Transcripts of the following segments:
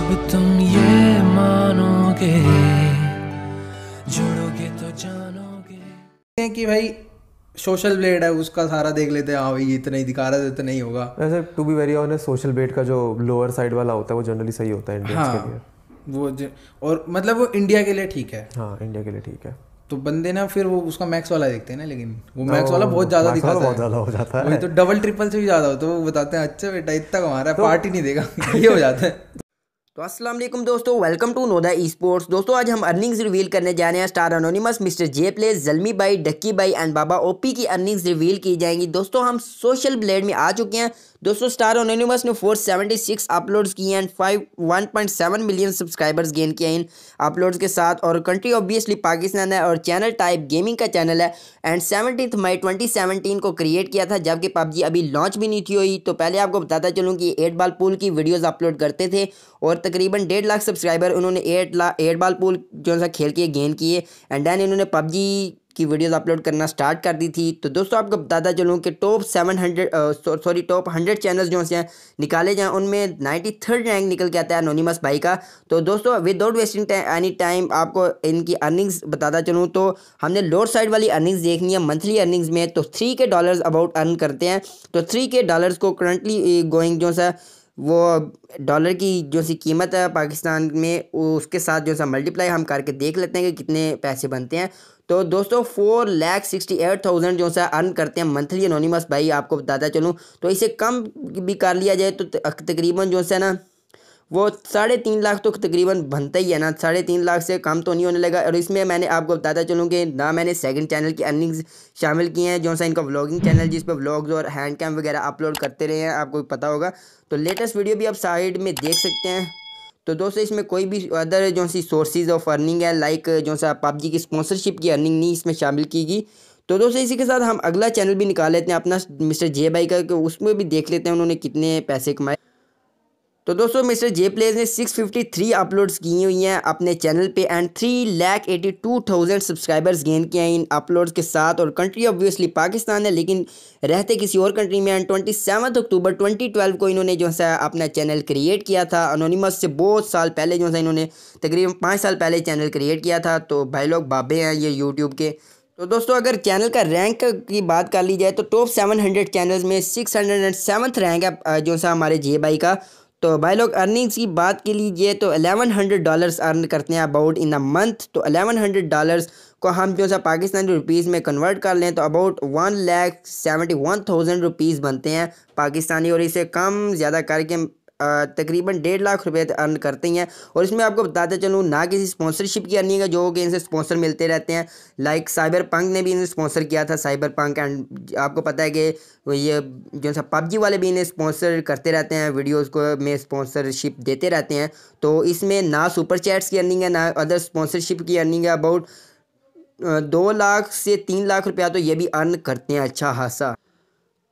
जब तुम ये मानोगे जुड़ोगे तो जानोगे। कि भाई सोशल ब्लेड है उसका सारा देख लेते हैं हाँ भाई इतना ही दिखा रहा है तो इतना ही होगा। वैसे to be very honest social बेट का जो लोअर साइड वाला होता है वो जनरली सही होता है इंडियंस के लिए। हाँ वो ज- और मतलब वो इंडिया के लिए ठीक है। हाँ इंडिया के लिए ठीक है। तो बंदे ना फिर वो उसका मैक्स वाला देखते हैं ना लेकिन वो मैक्स वाला बहुत ज़्यादा दिखाता बहुत ज़्यादा हो जाता है है। तो डबल ट्रिपल से भी ज़्यादा हो तो वो बताते हैं अच्छा बेटा इतना कमा रहा है पार्टी नहीं देगा। ये हो जाता है। तो अस्सलाम वालेकुम दोस्तों वेलकम टू नोदा ई स्पोर्ट्स दोस्तों, आज हम अर्निंग्स रिवील करने जा रहे हैं। Star anonymous mister J play Zalmi भाई डक्की भाई एंड बाबा ओपी की अर्निंग्स रिवील की जाएँगी। दोस्तों, हम सोशल ब्लेड में आ चुके हैं। दोस्तों स्टार अनोनिमस ने 476 अपलोड्स किए एंड 5 1.7 मिलियन सब्सक्राइबर्स गेन किए इन अपलोड्स के साथ। और कंट्री ऑब्वियसली पाकिस्तान है और चैनल टाइप गेमिंग का चैनल है। एंड सेवनटीन मई 2017 को क्रिएट किया था, जबकि पबजी अभी लॉन्च भी नहीं थी हुई। तो पहले आपको बताता चलूँ कि एट बाल पुल की वीडियोज़ अपलोड करते थे। और तकरीबन डेढ़ लाख सब्सक्राइबर, उन्होंने eight lakh eight ball pool जो सा खेल के गेन किए एंड देन इन्होंने पबजी की वीडियोस अपलोड करना स्टार्ट कर दी थी। तो दोस्तों, आपको बताता चलूँ कि top seven hundred sorry top hundred channels जो हैं, निकाले जाएँ, उनमें नाइन्टी थर्ड रैंक निकल के आता है अनोनिमस भाई का। तो दोस्तों विदाउट वेस्टिंग एनी टाइम आपको इनकी अर्निंग्स बताता चलूँ तो हमने लोअर साइड वाली अर्निंग्स देखनी है मंथली अर्निंग्स में तो थ्री के डॉलर्स अबाउट अर्न करते हैं। तो थ्री के डॉलर्स को करंटली गोइंग जो सा वो डॉलर की जो सी कीमत है पाकिस्तान में उसके साथ जो सा मल्टीप्लाई हम करके देख लेते हैं कि कितने पैसे बनते हैं। तो दोस्तों four lakh sixty eight thousand जो सा अर्न करते हैं मंथली अनोनीमस भाई, आपको बताता चलूँ। तो इसे कम भी कर लिया जाए तो तकरीबन जो सा ना वो साढ़े तीन लाख तो तकरीबन बनता ही है ना, साढ़े तीन लाख से कम तो नहीं होने लगा। और इसमें मैंने आपको बताता चलूँ कि ना मैंने सेकंड चैनल की अर्निंग्स शामिल की हैं, जो सा इनका व्लॉगिंग चैनल जिस पर व्लॉग्स और हैंड कैम वगैरह अपलोड करते रहे हैं, आपको पता होगा। तो लेटेस्ट वीडियो भी आप साइड में देख सकते हैं। तो दोस्तों, इसमें कोई भी अदर जो सी सोर्सेज ऑफ़ अर्निंग है लाइक जो सा पबजी की स्पॉन्सरशिप की अर्निंग नहीं इसमें शामिल की गई। तो दोस्तों, इसी के साथ हम अगला चैनल भी निकाल लेते हैं अपना मिस्टर जे भाई का उसमें भी देख लेते हैं उन्होंने कितने पैसे कमाए। तो दोस्तों, मिस्टर जे प्लेस ने 653 अपलोड्स की हुई हैं अपने चैनल पे and three lakh eighty two thousand subscribers gain किए हैं इन अपलोड्स के साथ और कंट्री ऑब्वियसली पाकिस्तान है, लेकिन रहते किसी और कंट्री में एंड ट्वेंटी सेवन अक्टूबर 2012 को इन्होंने जो है अपना चैनल क्रिएट किया था। अनोनीमस से बहुत साल पहले जो है इन्होंने तकरीबन पाँच साल पहले चैनल क्रिएट किया था तो भाई लोग बाबे हैं ये यूट्यूब के। तो दोस्तों, अगर चैनल का रैंक की बात कर ली जाए तो टॉप सेवन हंड्रेड चैनल्स में six hundred and seventh rank है जो सा हमारे जे भाई का। तो भाई लोग अर्निंग्स की बात के लीजिए तो अलेवन हंड्रेड डॉलर्स अर्न करते हैं अबाउट इन अ मंथ तो अलेवन हंड्रेड डॉलर्स को हम जो सा पाकिस्तानी रुपीज़ में कन्वर्ट कर लें तो about one lakh seventy one thousand rupees बनते हैं पाकिस्तानी और इसे कम, ज़्यादा करके तकरीबन डेढ़ लाख रुपए अर्न करते हैं और इसमें आपको बताते चलूँ, ना किसी स्पॉन्सरशिप की अर्निंग है, जो कि इनसे स्पॉन्सर मिलते रहते हैं। लाइक साइबर पंक ने भी इन्हें स्पॉन्सर किया था साइबर पंक एंड आपको पता है कि ये जो सा पबजी वाले भी इन्हें स्पॉन्सर करते रहते हैं, वीडियोस को में स्पॉन्सरशिप देते रहते हैं। तो इसमें ना सुपर चैट्स की अर्निंग है, ना अदर स्पॉन्सरशिप की अर्निंग है, अबाउट दो लाख से तीन लाख रुपया तो ये भी अर्न करते हैं अच्छा खासा।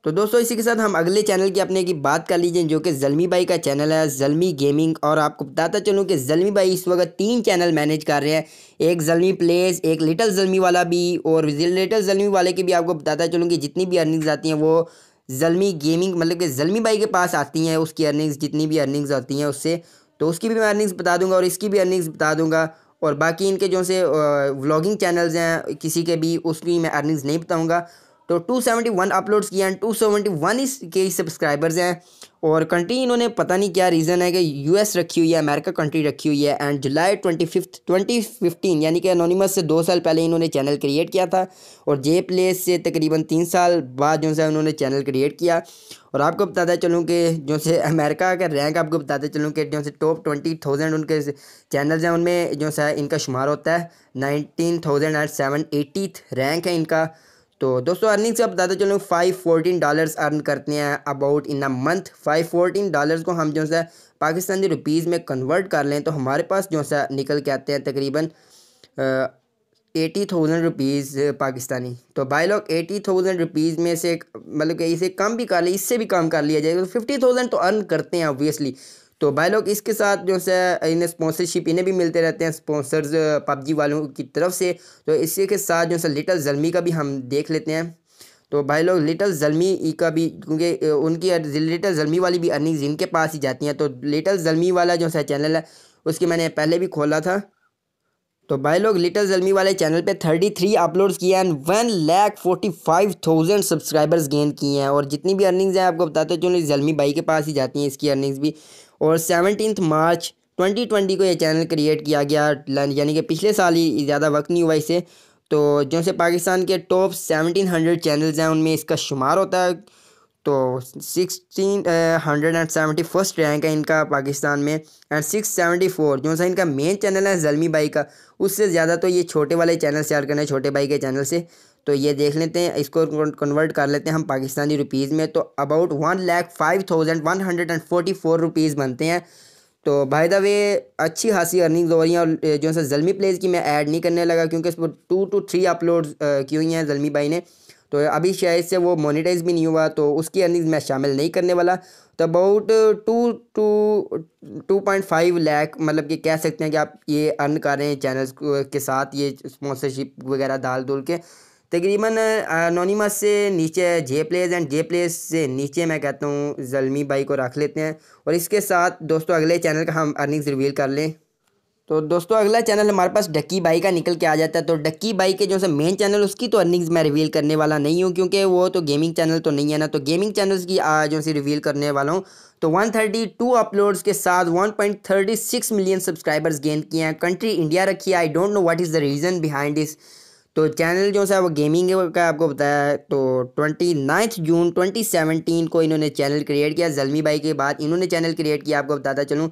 तो दोस्तों, इसी के साथ हम अगले चैनल की अपने की बात कर लीजिए, जो कि जलमी भाई का चैनल है, जलमी गेमिंग। और आपको बताता चलूँ कि जलमी भाई इस वक्त तीन चैनल मैनेज कर रहे हैं। एक जलमी प्लेस, एक लिटल जलमी वाला भी, और लिटल जलमी वाले की भी आपको बताता चलूँ कि जितनी भी अर्निंग्स आती हैं, वो जलमी गेमिंग मतलब कि जलमी भाई के पास आती हैं, उसकी अर्निंग्स जितनी भी अर्निंग्स आती हैं उससे। तो उसकी भी मैं अर्निंग्स बता दूँगा और इसकी भी अर्निंग्स बता दूँगा। और बाकी इनके जो से व्लॉगिंग चैनल्स हैं, किसी के भी, उसकी मैं अर्निंग्स नहीं बताऊँगा। तो 271 अपलोड्स किए हैं 271 इसके सब्सक्राइबर्स हैं और कंट्री इन्होंने पता नहीं क्या रीज़न है कि यूएस रखी हुई है अमेरिका कंट्री रखी हुई है and July twenty fifth twenty fifteen यानी कि अनोनिमस से दो साल पहले इन्होंने चैनल क्रिएट किया था। और जे प्लेस से तकरीबन तीन साल बाद जो है उन्होंने चैनल क्रिएट किया। और आपको बताता चलूँ कि जो से अमेरिका का रैंक आपको बताते चलूँ कि जो से टॉप ट्वेंटी थाउज़ेंड उनके चैनल्स हैं, उनमें जो है इनका शुमार होता है। Nineteen thousand and seven eighty rank है इनका। तो दोस्तों अर्निंग से आप बताते चलो फाइव फोर्टीन डॉलर्स अर्न करते हैं about in a month five fourteen dollars को हम जो है पाकिस्तानी रुपीज़ में कन्वर्ट कर लें तो हमारे पास जो है निकल के आते हैं तकरीबन एटी थाउज़ेंड रुपीज़ पाकिस्तानी। तो भाई लोग एटी थाउज़ेंड रुपीज़ में से मतलब कि इसे कम भी कर ले इससे भी कम कर लिया जाएगा। तो फिफ्टी थाउज़ेंड तो अर्न करते हैं ऑब्वियसली तो भाई लोग, इसके साथ जो है इन्हें स्पॉन्सरशिप इन्हें भी मिलते रहते हैं स्पॉन्सर्स पबजी वालों की तरफ़ से। तो इसी के साथ जो है लिटल जलमी का भी हम देख लेते हैं। तो भाई लोग लिटल जलमी का भी, क्योंकि उनकी लिटल जलमी वाली भी अर्निंग्स इनके पास ही जाती हैं। तो लिटल जलमी वाला जो सा चैनल है, उसके मैंने पहले भी खोला था। तो भाई लोग लिटल जलमी वाले चैनल पे थर्टी थ्री अपलोड्स किए and one lakh forty five thousand subscribers gain किए हैं। और जितनी भी अर्निंग्स हैं, आपको बताते चलो जलमी भाई के पास ही जाती हैं इसकी अर्निंग्स भी। और सेवनटीन मार्च ट्वेंटी ट्वेंटी को ये चैनल क्रिएट किया गया। यानी कि पिछले साल ही ज़्यादा वक्त नहीं हुआ इसे। तो जो से पाकिस्तान के टॉप सेवनटीन हंड्रेड चैनल्स हैं, उनमें इसका शुमार होता है। तो sixteen hundred and seventy first rank है इनका पाकिस्तान में एंड सिक्स सेवेंटी फोर जो सा इनका मेन चैनल है जलमी भाई का। उससे ज़्यादा तो ये छोटे वाले चैनल शेयर करना है, छोटे भाई के चैनल से। तो ये देख लेते हैं, इसको कन्वर्ट कर लेते हैं हम पाकिस्तानी रुपीज़ में। तो about one lakh five thousand one hundred and forty four rupees बनते हैं। तो भाई द वे अच्छी खासी अर्निंग्स हो रही हैं और जो है जलमी प्लेस की मैं ऐड नहीं करने लगा क्योंकि इस पर टू टू थ्री अपलोड की हुई हैं जलमी भाई ने। तो अभी शायद से वो मोनिटाइज भी नहीं हुआ तो उसकी अर्निंग्स मैं शामिल नहीं करने वाला। तो about two two two point five lakh मतलब कि कह सकते हैं कि आप ये अर्न कर रहे हैं चैनल्स के साथ ये स्पॉन्सरशिप वगैरह डाल डुल के। तकरीबन अनोनीमस से नीचे J place and J place से नीचे मैं कहता हूँ जलमी भाई को रख लेते हैं। और इसके साथ दोस्तों, अगले चैनल का हम अर्निंग्स रिवील कर लें। तो दोस्तों, अगला चैनल हमारे पास डक्की बाई का निकल के आ जाता है। तो डक्की बाई के जो से मेन चैनल उसकी तो अर्निंग्स मैं रिवील करने वाला नहीं हूँ, क्योंकि वो तो गेमिंग चैनल तो नहीं है ना। तो गेमिंग चैनल्स की जो से रिवील करने वाला हूँ तो 132 अपलोड्स के साथ 1.36 मिलियन सब्सक्राइबर्स गेन किए हैं। कंट्री इंडिया रखी है। I don't know what is the reason behind this तो चैनल जो है वो गेमिंग का आपको बताया तो twenty ninth June twenty seventeen को इन्होंने चैनल क्रिएट किया। जलमी बाई के बाद इन्होंने चैनल क्रिएट किया। आपको बताता चलूँ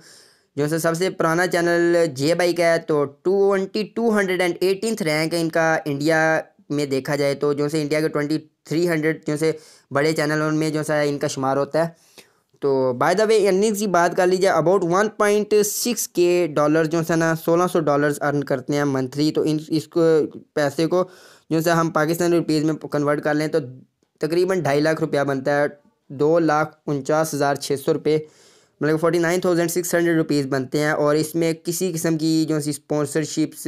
जो है सबसे पुराना चैनल जे बाई का है तो twenty two hundred and eighteenth rank है इनका इंडिया में देखा जाए तो। जो से इंडिया के ट्वेंटी थ्री हंड्रेड जो से बड़े चैनलों में जो सा इनका शुमार होता है। तो बाय द वे अर्निंग्स की बात कर लीजिए about one point six K dollar जो है ना सोलह सौ डॉलर अर्न करते हैं मंथली तो इन इसको पैसे को जो है हम पाकिस्तानी रुपीज़ में कन्वर्ट कर लें तो तकरीबन ढाई लाख रुपया बनता है, दो लाख उनचास हज़ार छः सौ रुपये। मतलब forty nine thousand six hundred rupees बनते हैं और इसमें किसी किस्म की जो सी स्पॉन्सरशिप्स,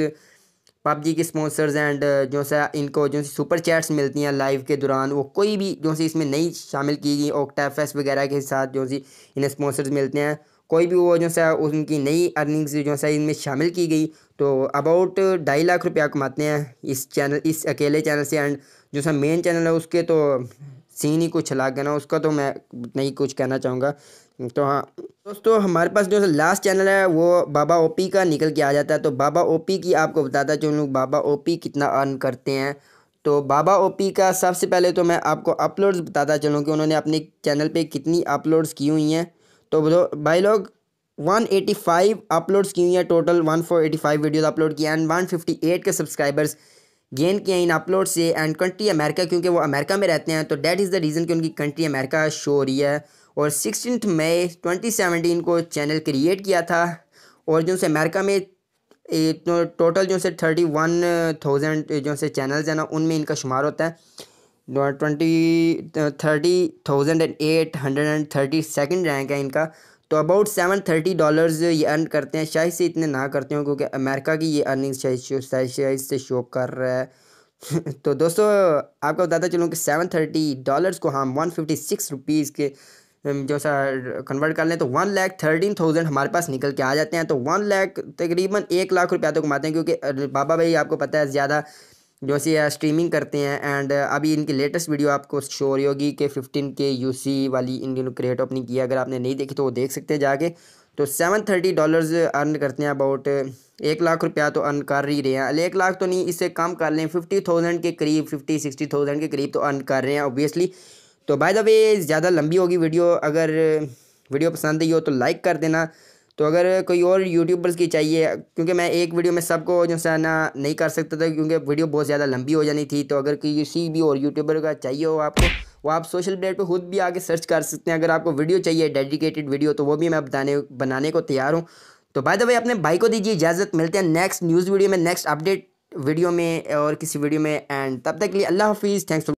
पबजी के स्पॉन्सर्स एंड जो सा इनको जो सी सुपर चैट्स मिलती हैं लाइव के दौरान, वो कोई भी जो सी इसमें नहीं शामिल की गई ओक्टाफेस वगैरह के साथ जो सी इन्हें स्पॉन्सर्स मिलते हैं, कोई भी वो जो सा उनकी नई अर्निंग्स जो सा इनमें शामिल की गई तो अबाउट ढाई लाख रुपया कमाते हैं इस चैनल, इस अकेले चैनल से एंड जो सा मेन चैनल है उसके तो सीन ही कुछ अलग है ना, उसका तो मैं नहीं कुछ कहना चाहूँगा। तो हाँ दोस्तों, हमारे पास जो लास्ट चैनल है, वो बाबा ओपी का निकल के आ जाता है। तो बाबा ओपी की आपको बताता चलूँ, बाबा ओपी कितना अर्न करते हैं। तो बाबा ओपी का सबसे पहले तो मैं आपको अपलोड्स बताता चलूँ कि उन्होंने अपने चैनल पे कितनी अपलोड्स की हुई हैं। तो भाई लोग 185 अपलोड्स की हुई हैं टोटल 1485 वीडियोस अपलोड किए एंड 158 के सब्सक्राइबर्स गेन किए इन अपलोड से एंड कंट्री अमेरिका, क्योंकि वो अमेरिका में रहते हैं तो डैट इज़ द रीज़न कि उनकी कंट्री अमेरिका शो हो रही है। और सिक्सटीन मई 2017 को चैनल क्रिएट किया था, और जो से अमेरिका में तो टोटल जो से थर्टी वन थाउज़ेंड जो से चैनल्स हैं ना, उनमें इनका शुमार होता है। Twenty thirty thousand and eight hundred and thirty second rank है इनका। तो अबाउट सेवन थर्टी डॉलर्स ये अर्न करते हैं। शायद से इतने ना करते हो, क्योंकि अमेरिका की ये अर्निंग शायद से शो कर रहा है। तो दोस्तों, आपको बताता चलूँ कि सेवन थर्टी डॉलर्स को हम वन फिफ्टी सिक्स रुपीज़ के जो सा कन्वर्ट कर लें तो वन लैख थर्टीन थाउज़ेंड हमारे पास निकल के आ जाते हैं। तो वन लैख तकरीबन एक लाख रुपया तो कमाते हैं, क्योंकि बाबा भाई आपको पता है, ज़्यादा जो सी स्ट्रीमिंग करते हैं एंड अभी इनकी लेटेस्ट वीडियो आपको शो हो रही होगी कि फिफ्टीन के यूसी वाली इनकी क्रिएट अपनी की अगर आपने नहीं देखी तो वो देख सकते हैं जाके। तो सेवन थर्टी डॉलर्स अर्न करते हैं अबाउट एक लाख रुपया तो अर्न कर ही रहे हैं। एक लाख तो नहीं, इससे कम कर लें। फिफ्टी थाउज़ेंड के करीब फिफ्टी सिक्सटी थाउज़ेंड के करीब तो अर्न कर रहे हैं ऑब्वियसली तो बाय द वे ज़्यादा लंबी होगी वीडियो अगर वीडियो पसंद आई हो तो लाइक कर देना। तो अगर कोई और यूट्यूबर्स की चाहिए, क्योंकि मैं एक वीडियो में सबको जो है ना नहीं कर सकता था, क्योंकि वीडियो बहुत ज़्यादा लंबी हो जानी थी तो अगर किसी भी और यूट्यूबर का चाहिए हो आपको, वो आप सोशल मीडिया पे खुद भी आके सर्च कर सकते हैं। अगर आपको वीडियो चाहिए डेडिकेटेड वीडियो तो वो भी मैं बताने, बनाने को तैयार हूँ। तो बाय द वे अपने भाई को दीजिए इजाज़त, मिलते हैं नेक्स्ट न्यूज़ वीडियो में नेक्स्ट अपडेट वीडियो में और किसी वीडियो में एंड तब तक के लिए अल्लाह हाफिज़ थैंक्स